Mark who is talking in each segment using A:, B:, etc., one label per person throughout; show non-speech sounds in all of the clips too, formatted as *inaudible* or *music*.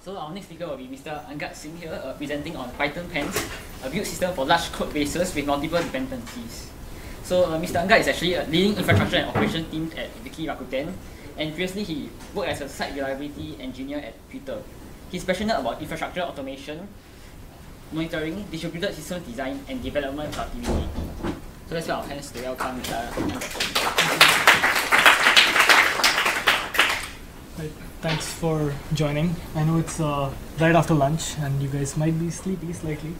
A: So our next speaker will be Mr. Angad Singh here, uh, presenting on Python Pants, a build system for large code bases with multiple dependencies. So uh, Mr. Angad is actually a leading infrastructure and operation team at Viki Rakuten, and previously he worked as a site reliability engineer at Twitter. He's passionate about infrastructure automation, monitoring, distributed system design, and development productivity. So let's our hands to welcome Mr.
B: Right. Thanks for joining. I know it's uh, right after lunch and you guys might be sleepy slightly.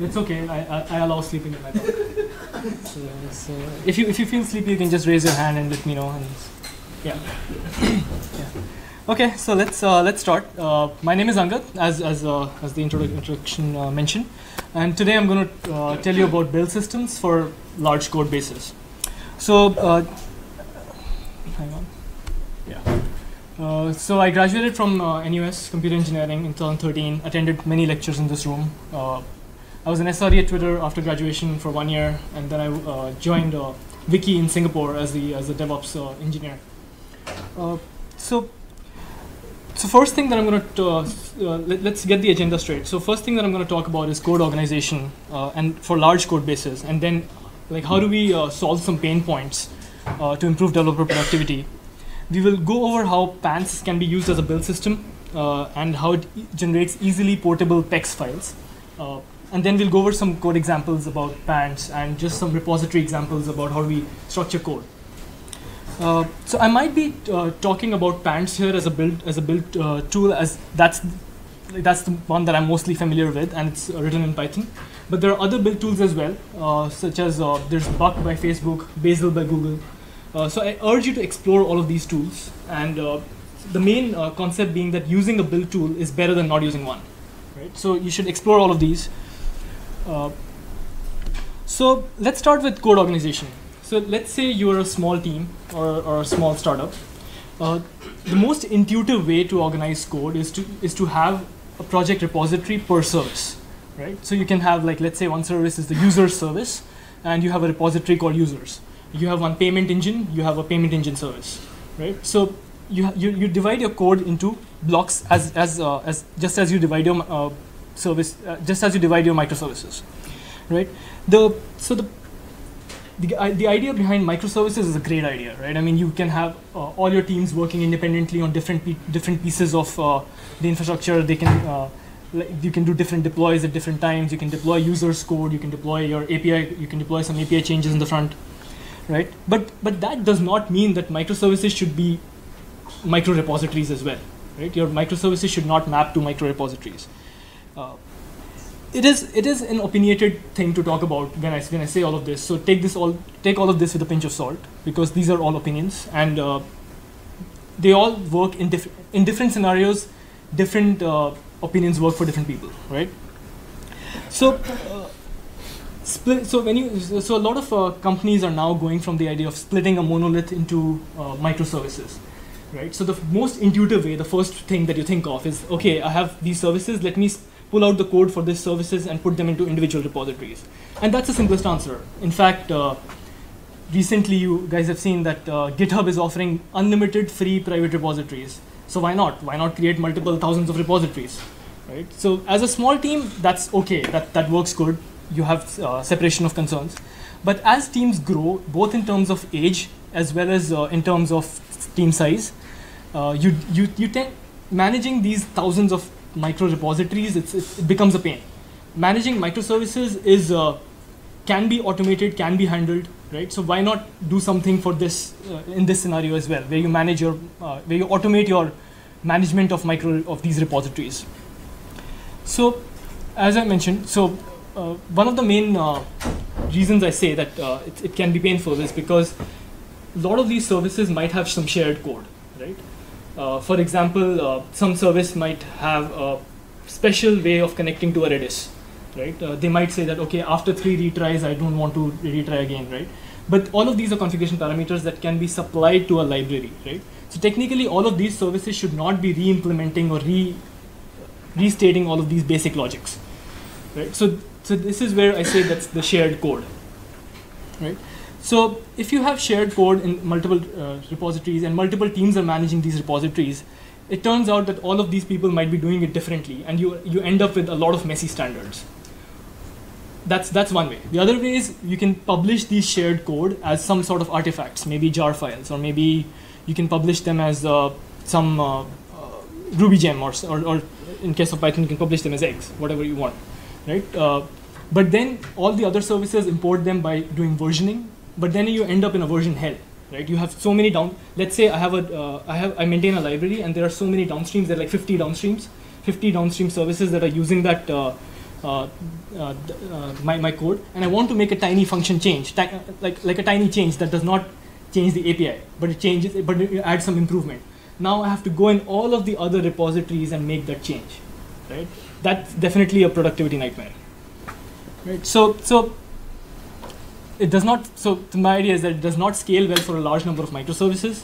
B: It's okay. I, I, I allow sleeping in my talk. *laughs* so, so if you if you feel sleepy, you can just raise your hand and let me know. And yeah. *coughs* yeah. Okay. So let's uh, let's start. Uh, my name is Angad, as as uh, as the introdu- introduction uh, mentioned, and today I'm going to uh, tell you about build systems for large code bases. So uh, hang on. Yeah. Uh, so I graduated from uh, NUS Computer Engineering in 2013. Attended many lectures in this room. Uh, I was an SRE at Twitter after graduation for one year, and then I uh, joined uh, Viki in Singapore as the as a DevOps engineer. So, so first thing that I'm going to let, us get the agenda straight. So first thing that I'm going to talk about is code organization and for large code bases, and then like how do we solve some pain points to improve developer productivity. We will go over how Pants can be used as a build system uh, and how it e- generates easily portable PEX files. Uh, and then we'll go over some code examples about Pants and just some repository examples about how we structure code. Uh, so I might be uh, talking about Pants here as a build as a build uh, tool as that's that's the one that I'm mostly familiar with and it's uh, written in Python. But there are other build tools as well, uh, such as uh, there's Buck by Facebook, Bazel by Google, so I urge you to explore all of these tools, and uh, the main uh, concept being that using a build tool is better than not using one. Right? So you should explore all of these. Uh, so let's start with code organization. So let's say you're a small team or, or a small startup. Uh, the most intuitive way to organize code is to is to have a project repository per service, right? So you can have like let's say one service is the user service, and you have a repository called users you have one payment engine, you have a payment engine service, right? So you, you, you divide your code into blocks as, as, uh, as just as you divide your uh, service, uh, just as you divide your microservices, right? The, so the, the, the idea behind microservices is a great idea, right? I mean, you can have uh, all your teams working independently on different, pe- different pieces of uh, the infrastructure. They can, uh, you can do different deploys at different times. You can deploy users code. You can deploy your API. You can deploy some API changes in the front right? But but that does not mean that microservices should be micro repositories as well, right? Your microservices should not map to micro repositories. Uh, it is it is an opinionated thing to talk about when I when I say all of this. So take this all take all of this with a pinch of salt because these are all opinions and uh, they all work in different in different scenarios. Different uh, opinions work for different people, right? So. Split so when you so a lot of uh, companies are now going from the idea of splitting a monolith into uh, microservices right? So the most intuitive way the first thing that you think of is okay i have these services let me pull out the code for these services and put them into individual repositories. And that's the simplest answer. In fact uh, recently you guys have seen that uh, github is offering unlimited free private repositories. So why not? Why not create multiple thousands of repositories right? So as a small team that's okay. That that works good you have uh, separation of concerns. But as teams grow both in terms of age as well as uh, in terms of team size uh, you you you tend managing these thousands of micro repositories it's, it becomes a pain. Managing microservices is uh, can be automated can be handled right? So why not do something for this uh, in this scenario as well where you manage your where you automate your management of micro of these repositories? So as i mentioned so one of the main uh, reasons i say that uh, it, it can be painful is because a lot of these services might have some shared code right? Uh, for example uh, some service might have a special way of connecting to a redis right? Uh, they might say that okay after three retries i don't want to retry again right? But all of these are configuration parameters that can be supplied to a library right? So technically all of these services should not be re-implementing or re restating all of these basic logics right? So so this is where i say that's the shared code right so if you have shared code in multiple uh, repositories and multiple teams are managing these repositories it turns out that all of these people might be doing it differently, and you you end up with a lot of messy standards. That's that's one way. The other way is you can publish these shared code as some sort of artifacts, maybe jar files, or maybe you can publish them as uh, some uh, uh, Ruby gem, or, or or in case of Python, you can publish them as eggs, whatever you want, right? Uh, but then all the other services import them by doing versioning. But then you end up in a version hell, right? You have so many down. Let's say I have a, uh, I have, I maintain a library, and there are so many downstreams. There are like 50 downstreams, 50 downstream services that are using that. Uh, uh, uh, uh, my, my code, and I want to make a tiny function change, ti- like like a tiny change that does not change the API, but it changes, but it adds some improvement. Now I have to go in all of the other repositories and make that change, right? That's definitely a productivity nightmare, right? So so it does not. So my idea is that it does not scale well for a large number of microservices,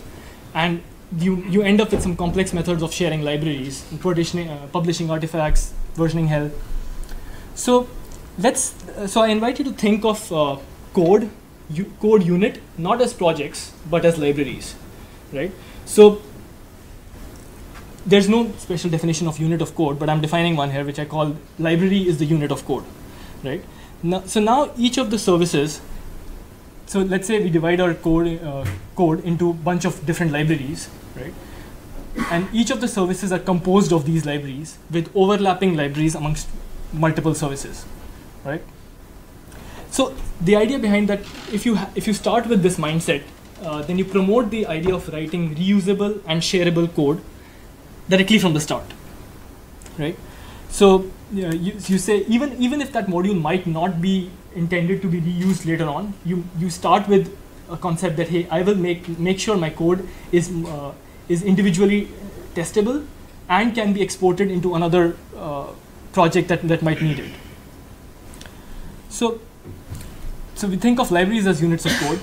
B: and you you end up with some complex methods of sharing libraries, uh, publishing artifacts, versioning hell. So let's. Uh, so I invite you to think of uh, code, code unit, not as projects but as libraries, right? So there's no special definition of unit of code, but I'm defining one here, which I call library is the unit of code, right? Now, so now each of the services. So let's say we divide our code uh, code into a bunch of different libraries, right? And each of the services are composed of these libraries with overlapping libraries amongst multiple services, right? So the idea behind that, if you if you start with this mindset, uh, then you promote the idea of writing reusable and shareable code directly from the start, right? So you, you say even even if that module might not be intended to be reused later on, you you start with a concept that hey, I will make make sure my code is uh, is individually testable and can be exported into another uh, project that, that might need it. So, so we think of libraries as units of code.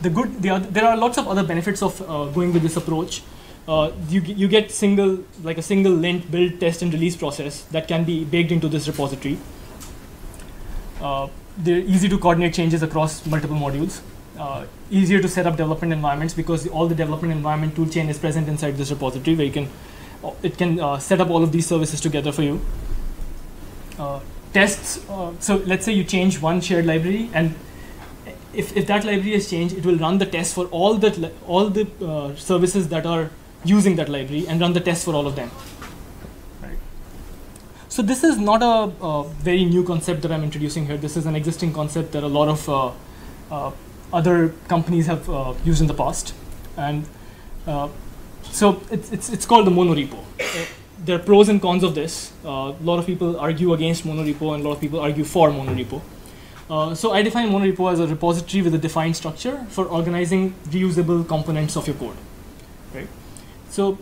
B: The good, the other, there are lots of other benefits of uh, going with this approach. Uh, you, you get single, like a single lint build, test, and release process that can be baked into this repository. Uh, they're easy to coordinate changes across multiple modules. Uh, easier to set up development environments because all the development environment toolchain is present inside this repository where you can, uh, it can uh, set up all of these services together for you. Uh, tests, so let's say you change one shared library and if, if that library has changed, it will run the test for all the, all the services that are using that library and run the test for all of them. Right. So this is not a, a very new concept that I'm introducing here. This is an existing concept that a lot of uh, uh, other companies have uh, used in the past, and uh, so it's, it's it's called the monorepo. Uh, there are pros and cons of this. Uh, a lot of people argue against monorepo, and a lot of people argue for monorepo. Uh, so I define monorepo as a repository with a defined structure for organizing reusable components of your code. So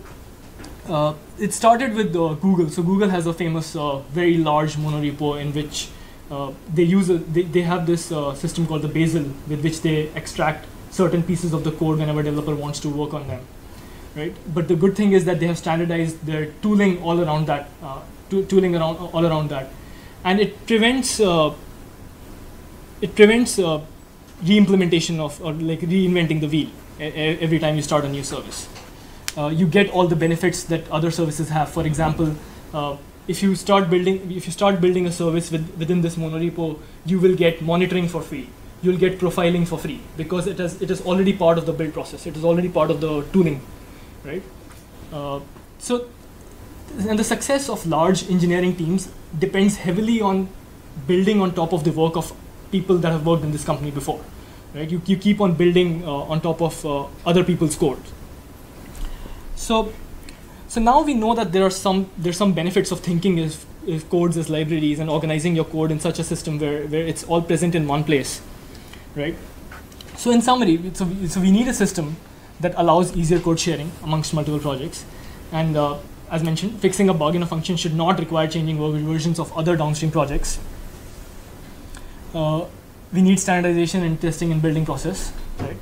B: uh, it started with uh, Google. So Google has a famous, uh, very large monorepo in which uh, they use a, they, they have this uh, system called the Bazel, with which they extract certain pieces of the code whenever a developer wants to work on them. Right. But the good thing is that they have standardized their tooling all around that, uh, to- tooling around all around that, and it prevents it prevents re-implementation of or like reinventing the wheel every time you start a new service uh, you get all the benefits that other services have. For example, uh, if you start building if you start building a service with, within this monorepo, you will get monitoring for free. You'll get profiling for free because it is it is already part of the build process. It is already part of the tooling, right? Uh, so, and the success of large engineering teams depends heavily on building on top of the work of people that have worked in this company before, right? You, you keep on building uh, on top of uh, other people's code. So, so now we know that there are some there's some benefits of thinking as, as codes as libraries and organizing your code in such a system where, where it's all present in one place, right? So in summary, so we, so we need a system that allows easier code sharing amongst multiple projects, and uh, as mentioned, fixing a bug in a function should not require changing versions of other downstream projects. Uh, we need standardization in testing and building process, right?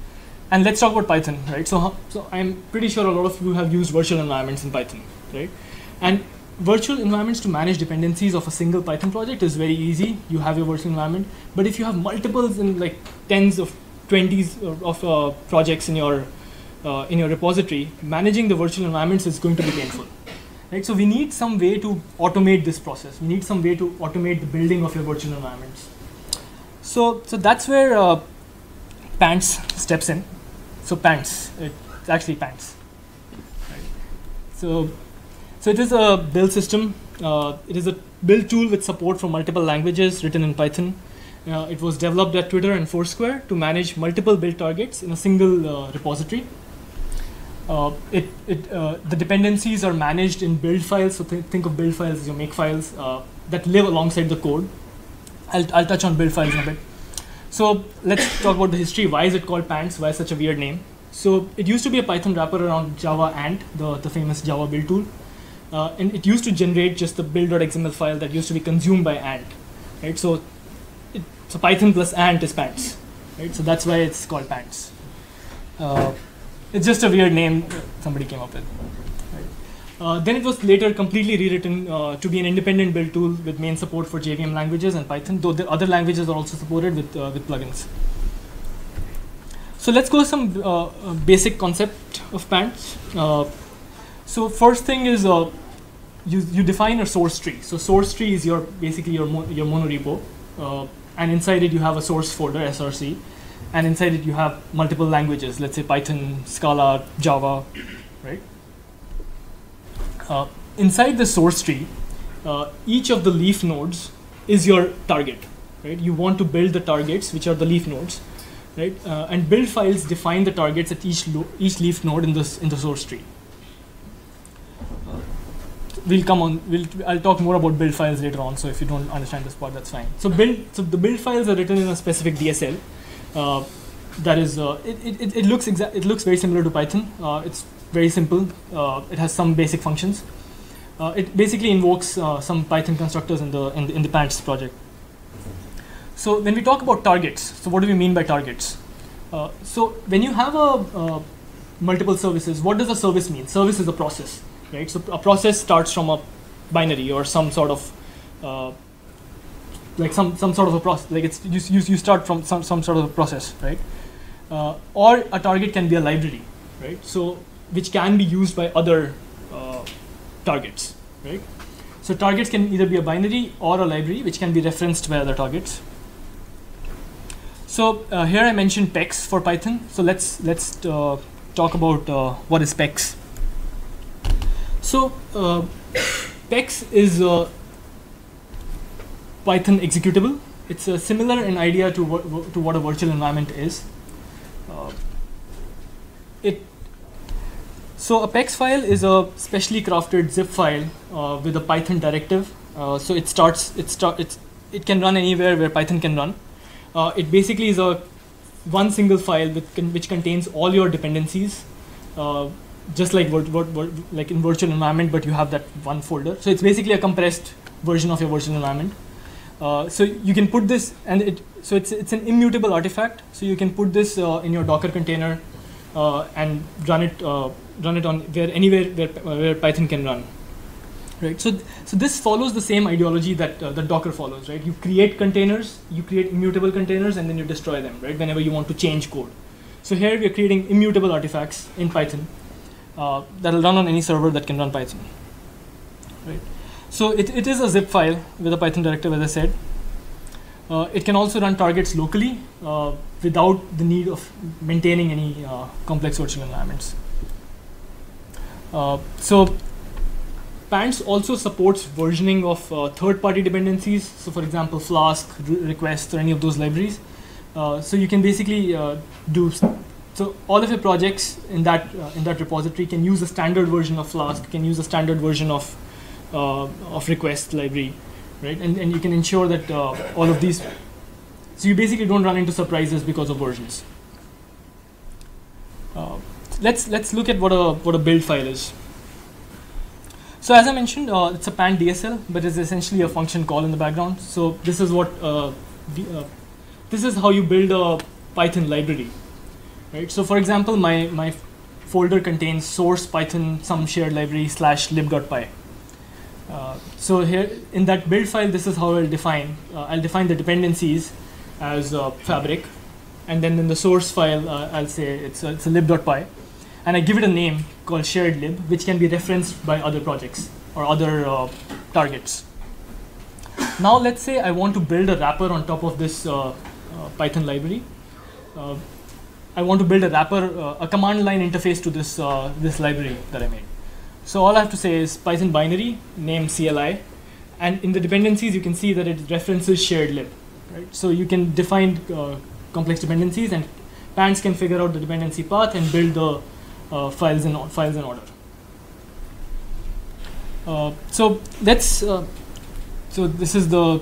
B: And let's talk about Python, right? So, so I'm pretty sure a lot of you have used virtual environments in Python, right? And virtual environments to manage dependencies of a single Python project is very easy. You have your virtual environment, but if you have multiples and like tens of twenties of, of uh, projects in your uh, in your repository, managing the virtual environments is going to be painful, right? So we need some way to automate this process. We need some way to automate the building of your virtual environments. So, so that's where uh, Pants steps in. So Pants, it's actually Pants. Right. So, so it is a build system. Uh, it is a build tool with support for multiple languages written in Python. Uh, it was developed at Twitter and Foursquare to manage multiple build targets in a single uh, repository. Uh, it, it, uh, the dependencies are managed in build files. So th think of build files as your make files uh, that live alongside the code. I'll, I'll touch on build files in a bit. So let's talk about the history. Why is it called Pants? Why such a weird name? So it used to be a Python wrapper around Java Ant, the, the famous Java build tool. Uh, and it used to generate just the build.xml file that used to be consumed by Ant. Right? So, it, so Python plus Ant is Pants. Right? So that's why it's called Pants. Uh, it's just a weird name somebody came up with. Uh, then it was later completely rewritten uh, to be an independent build tool with main support for JVM languages and Python, though the other languages are also supported with, uh, with plugins. So let's go some uh, uh, basic concept of Pants. Uh, so first thing is you, you define a source tree. So source tree is your basically your, mo your monorepo, and inside it you have a source folder, SRC, and inside it you have multiple languages, let's say Python, Scala, Java, right? Uh, inside the source tree, uh, each of the leaf nodes is your target, right? You want to build the targets, which are the leaf nodes, right? Uh, and build files define the targets at each each leaf node in this in the source tree. we'll come on. We'll I'll talk more about build files later on. So if you don't understand this part, that's fine. So build. So the build files are written in a specific DSL. Uh, that is, uh, it, it, it looks. It looks very similar to Python. Uh, it's very simple. Uh, it has some basic functions. Uh, it basically invokes uh, some Python constructors in the, in the in the Pants project. So when we talk about targets, so what do we mean by targets? so when you have a multiple services, what does a service mean? Service is a process, right? So a process starts from a binary or some sort of like some some sort of a process like it's you, you, you start from some, some sort of a process right uh, or a target can be a library right so which can be used by other uh, targets right so targets can either be a binary or a library which can be referenced by other targets so uh, here I mentioned PEX for Python so let's let's uh, talk about uh, what is PEX so uh, PEX is Python executable. It's uh, similar in idea to what, to what a virtual environment is. Uh, it so a PEX file is a specially crafted zip file uh, with a Python directive. Uh, so it starts it start it's it can run anywhere where Python can run. Uh, it basically is a one single file which contains all your dependencies uh, just like what like in virtual environment, but you have that one folder. So it's basically a compressed version of your virtual environment. Uh, so you can put this, and it so it's it's an immutable artifact. So you can put this uh, in your Docker container and run it run it on where anywhere where, where Python can run. Right. So so this follows the same ideology that uh, Docker follows. Right. You create containers, you create immutable containers, and then you destroy them. Right. Whenever you want to change code. So here we are creating immutable artifacts in Python that will run on any server that can run Python. Right. So it, it is a zip file with a Python directive, as I said. Uh, it can also run targets locally uh, without the need of maintaining any uh, complex virtual environments. Uh, so Pants also supports versioning of uh, third-party dependencies. So for example, Flask, re requests, or any of those libraries. Uh, so you can basically do so all of your projects in that in that repository can use a standard version of Flask, can use a standard version of uh, of request library, right? And, and you can ensure that uh, all of these, so you basically don't run into surprises because of versions. Let's let's look at what a what a build file is. So as I mentioned, uh, it's a pan DSL, but it's essentially a function call in the background. So this is what uh, the, uh, this is how you build a Python library, right? So for example, my my folder contains source Python some shared library slash lib.py. Uh, so here in that build file, this is how I'll define. Uh, I'll define the dependencies as uh, fabric, and then in the source file, I'll say it's a, it's a lib.py, and I give it a name called shared lib, which can be referenced by other projects. or other uh, targets. Now let's say I want to build a wrapper on top of this uh, uh, Python library. Uh, I want to build a wrapper, uh, a command line interface to this, this library that I made. So all I have to say is Python binary, name CLI, and in the dependencies you can see that it references shared lib. Right? So you can define complex dependencies and Pants can figure out the dependency path and build the uh, files in files in order. Uh, so let's uh, so this is the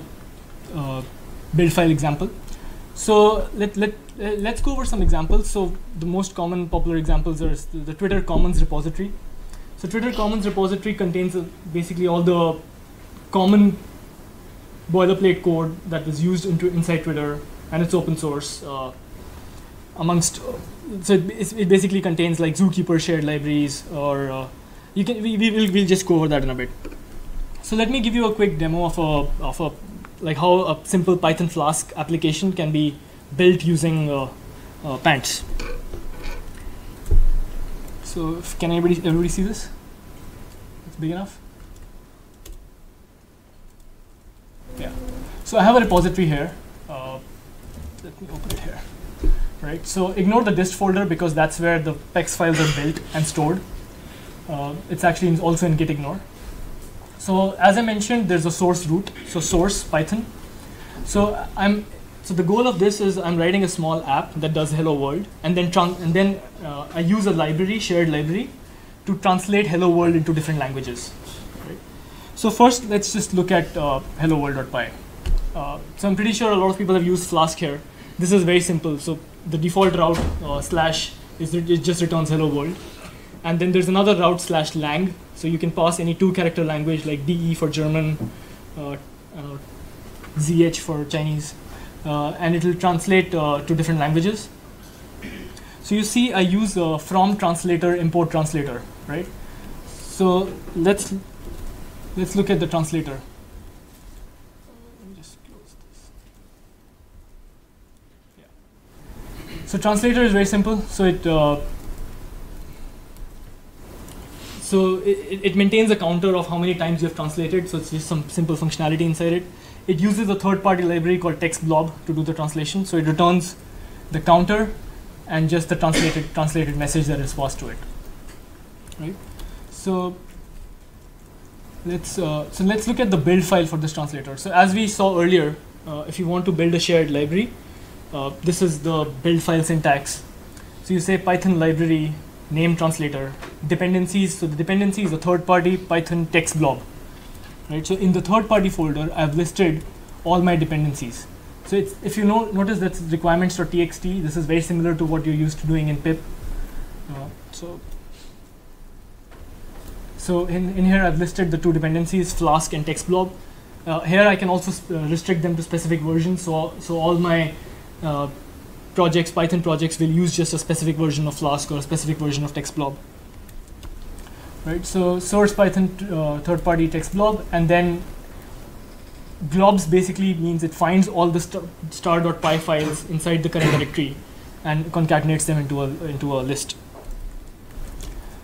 B: uh, build file example. So let let uh, let's go over some examples. So the most common popular examples are the Twitter Commons repository. So Twitter Commons repository contains uh, basically all the common boilerplate code that was used into inside Twitter, and it's open source. Amongst so it, it basically contains like zookeeper shared libraries or uh, you can we, we will we'll just go over that in a bit. So let me give you a quick demo of a of a like how a simple python flask application can be built using uh, uh, pants. So if, can anybody everybody see this? It's big enough? Yeah. So i have a repository here. Uh, let me open it here right? So ignore the dist folder because that's where the PEX files are built and stored. Uh, it's actually also in git ignore. So as I mentioned, there's a source root, so source Python. So I'm so the goal of this is I'm writing a small app that does hello world, and then and then uh, I use a library, shared library, to translate hello world into different languages. So first, let's just look at uh, hello world.py. Uh, so I'm pretty sure a lot of people have used Flask here. This is very simple. So the default route uh, slash is it, it just returns hello world, and then there's another route slash lang. So you can pass any two character language like DE for German, uh, uh, ZH for Chinese, uh, and it will translate uh, to different languages. So you see, I use uh, from translator import translator, right? So let's let's look at the translator. Let me just close this. Yeah. So translator is very simple. So it uh, so it, it- maintains a counter of how many times you have translated. So it's just some simple functionality inside it. It uses a third-party library called TextBlob to do the translation. So it returns the counter and just the translated translated message that is passed to it. Right. So let's uh, so let's look at the build file for this translator. So as we saw earlier, uh, if you want to build a shared library, uh, this is the build file syntax. So you say Python library name translator dependencies. So the dependency is a third party Python text blob. Right. So in the third party folder, I've listed all my dependencies. So it's, if you know, notice that's requirements.txt. This is very similar to what you're used to doing in pip. Uh, so so in, in here I've listed the two dependencies, Flask and TextBlob. Uh, here I can also uh, restrict them to specific versions. So, so all my uh, projects, Python projects, will use just a specific version of Flask or a specific version of TextBlob. Right. So source Python uh, third-party TextBlob, and then globs basically means it finds all the st- star.py files inside the current directory and concatenates them into a into a list.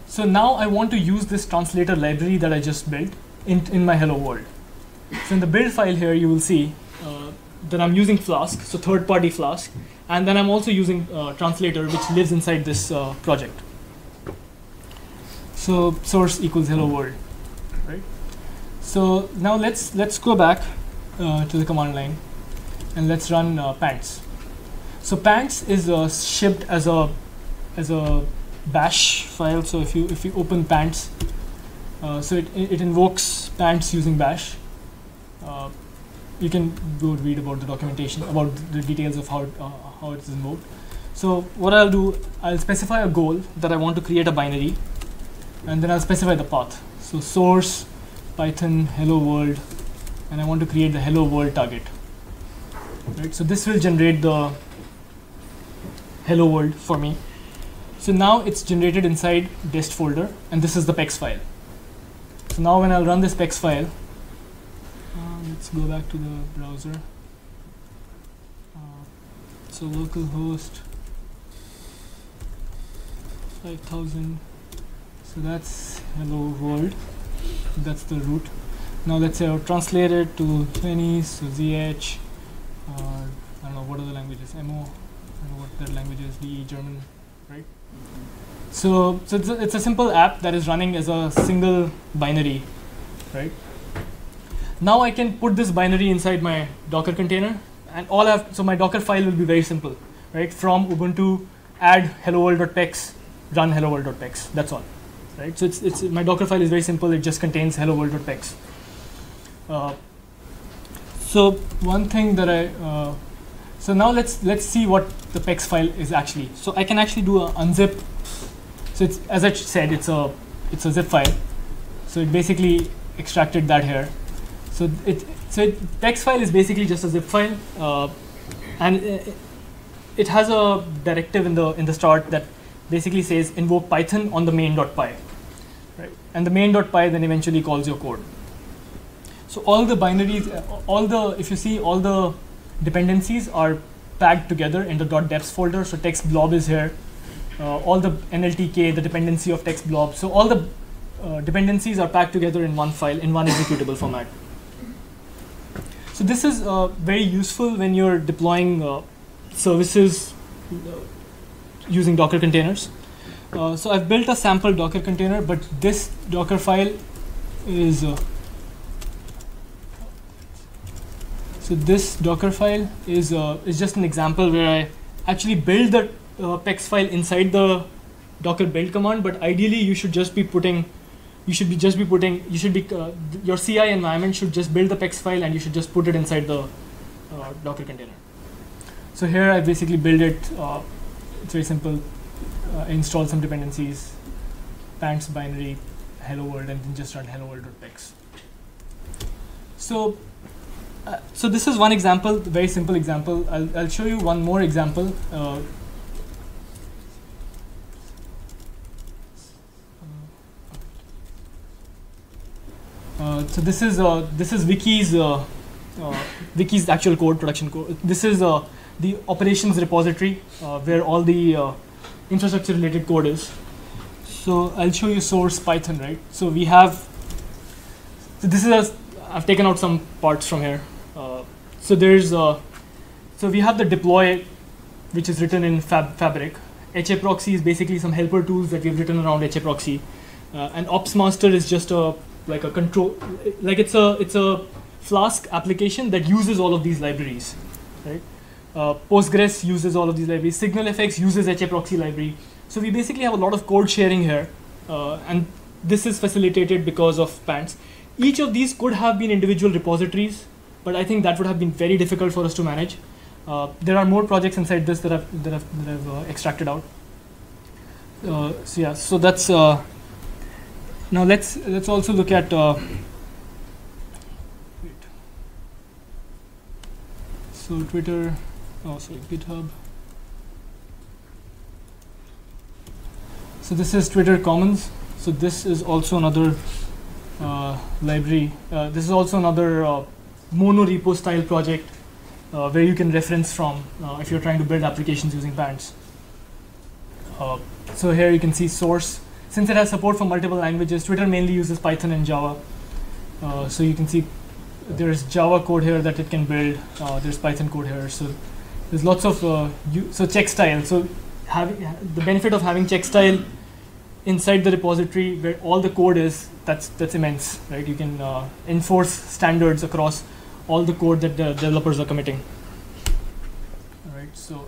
B: So now I want to use this translator library that I just built in, in my hello world. So in the build file here, you will see that I'm using Flask, so third-party Flask, and then I'm also using uh, translator, which lives inside this uh, project. So source equals hello world, right? So now let's let's go back uh, to the command line, and let's run uh, pants. So pants is uh, shipped as a as a bash file. So if you if you open pants, uh, so it it invokes pants using bash. You can go read about the documentation about the details of how uh, how it is invoked. So what I'll do, I'll specify a goal that I want to create a binary, and then I'll specify the path. So source Python hello world, and I want to create the hello world target. Right. So this will generate the hello world for me. So now it's generated inside dist folder, and this is the PEX file. So now when I'll run this PEX file, let's go back to the browser. Uh, so localhost 5000. So that's hello world. That's the root. Now let's say I'll translate it to Chinese, so ZH, uh, I don't know what are the languages, MO, I don't know what their language is, DE, German, right? So, so it's, a, it's a simple app that is running as a single binary, right? Now I can put this binary inside my Docker container, and all I have, so my Docker file will be very simple, right? From Ubuntu, add hello world.pex, run hello world.pex, that's all, right? So it's, it's, my Docker file is very simple, it just contains hello world.pex. Uh, so one thing that I, uh, so now let's, let's see what the pex file is actually. So I can actually do a unzip so it's as I said, it's a it's a zip file. So it basically extracted that here. So it so it, PEX file is basically just a zip file, uh, and it, it has a directive in the in the start that basically says invoke Python on the main.py, right? And the main.py then eventually calls your code. So all the binaries, uh, all the if you see all the dependencies are packed together in the .deps folder. So text blob is here, uh, all the NLTK, the dependency of text blob. So all the uh, dependencies are packed together in one file, in one executable format. So this is uh, very useful when you're deploying uh, services uh, using Docker containers. Uh, so I've built a sample Docker container, but this Docker file is so this Docker file is is just an example where I actually build the uh, PEX file inside the docker build command, but ideally you should just be putting, you should be just be putting, you should be, uh, your CI environment should just build the PEX file and you should just put it inside the uh, docker container. So here I basically build it, uh, it's very simple, uh, install some dependencies, pants binary, hello world, and then just run hello world.pex. So uh, so this is one example, very simple example. I'll, I'll show you one more example. So this is uh, this is Viki's uh, uh, Viki's actual code production code. This is uh, the operations repository where all the infrastructure related code is. So I'll show you source Python, right? So we have. So this is a, I've taken out some parts from here. so there's so we have the deploy, which is written in Fab Fabric. HAProxy is basically some helper tools that we've written around HAProxy. Uh, and Ops Master is just a like a control, like it's a it's a Flask application that uses all of these libraries, right? Uh, Postgres uses all of these libraries. Signal SignalFX uses HAProxy library. So we basically have a lot of code sharing here, uh, and this is facilitated because of Pants. Each of these could have been individual repositories, but I think that would have been very difficult for us to manage. Uh, there are more projects inside this that I've, that I've, that I've uh, extracted out. Uh, so yeah, so that's uh, now let's let's also look at uh, so Twitter, oh sorry, GitHub. So this is Twitter Commons. So this is also another uh, library. Uh, this is also another uh, mono repo style project uh, where you can reference from uh, if you're trying to build applications using Pants. Uh, so here you can see source since it has support for multiple languages, Twitter mainly uses Python and Java. Uh, so you can see there's Java code here that it can build. Uh, there's Python code here. So there's lots of uh, so check style. So having the benefit of having check style inside the repository where all the code is that's that's immense, right? You can uh, enforce standards across all the code that the developers are committing. All right. So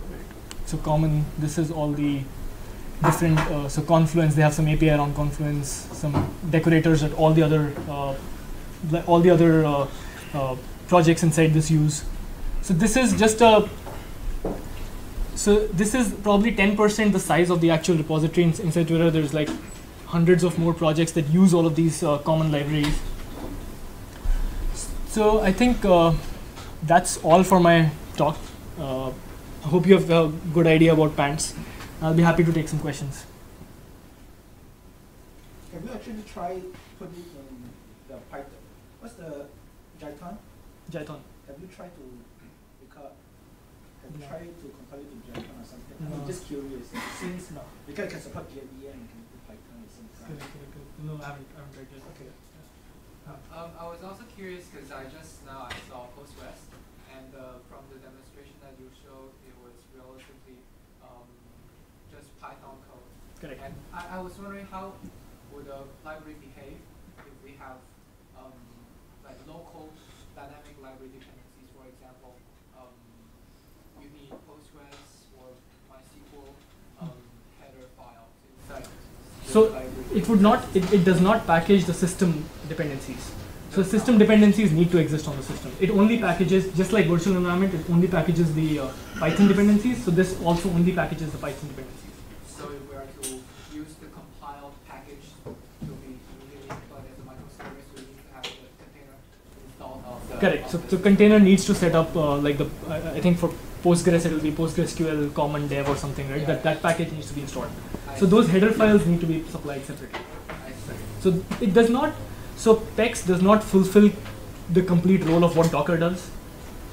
B: so common. This is all the different, uh, so Confluence, they have some API around Confluence, some decorators that all the other, uh, all the other uh, uh, projects inside this use. So this is just a, so this is probably 10% the size of the actual repository in, inside Twitter. There's like hundreds of more projects that use all of these common libraries. So I think that's all for my talk. I hope you have a good idea about pants. I'll be happy to take some questions.
C: Have you actually tried putting in the Python? What's the Jython?
B: Jython.
C: Have you tried to because have you
B: No.
C: tried to compile it to Jython or something?
B: No.
C: I'm just curious. Since
B: No.
C: because it can support JVM and can do Python at the same time.
B: No, I haven't, I haven't tried yet.
C: Okay.
D: Um, I was also curious because I just now I saw Postgres, and uh, from the demonstration that you showed, it was relatively um, just Python code.
B: Correct.
D: And I, I was wondering how would a library behave if we have um, like local dynamic library dependencies, for example, um, you need Postgres or MySQL um, header files inside.
B: So
D: library.
B: it would not, it, it does not package the system dependencies. So system dependencies need to exist on the system. It only packages, just like virtual environment, it only packages the uh, Python dependencies. So this also only packages the Python dependencies.
D: So if we are to use the compiled package to be immediately deployed as a microservice, we need to have the container installed of the.
B: Correct. So,
D: the-
B: container needs to set up uh, like the, I think for Postgres it will be PostgreSQL common dev or something, right?
D: Yeah.
B: That, that package needs to be installed.
D: I
B: So those header files need to be supplied separately. So it does not, so PEX does not fulfill the complete role of what Docker does,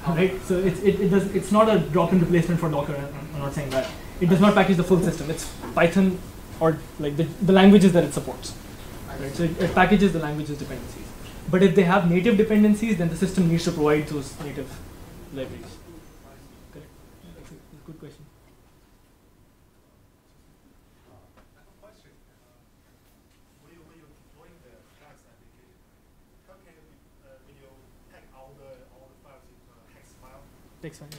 B: right? So it's, it, it does, it's not a drop-in replacement for Docker, I'm, not saying that. It does not package the full system, it's Python or like the, the languages that it supports, right? So it, it packages the languages dependencies. But if they have native dependencies, then the system needs to provide those native libraries. Correct. That's a, good question. Takes one.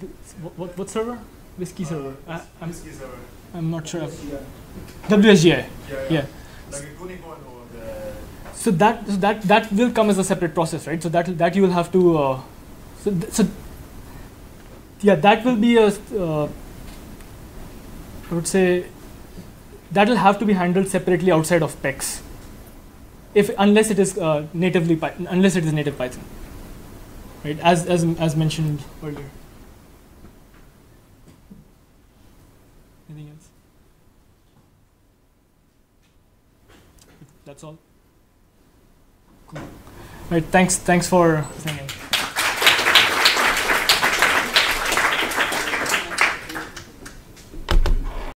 B: Th- What, what, what server? WSGI server. I, I'm,
E: WSGI server.
B: I'm not sure.
C: Yeah.
B: WSGI.
E: Yeah,
B: Yeah.
E: Like or the
B: So that so that that will come as a separate process, right? So that that you will have to. Uh, so th- so yeah, that will be a. Uh, I would say that will have to be handled separately outside of PEX. If unless it is uh, natively Python, unless it is native Python, right? As as as mentioned earlier. That's all. Cool. Right. Thanks. Thanks for.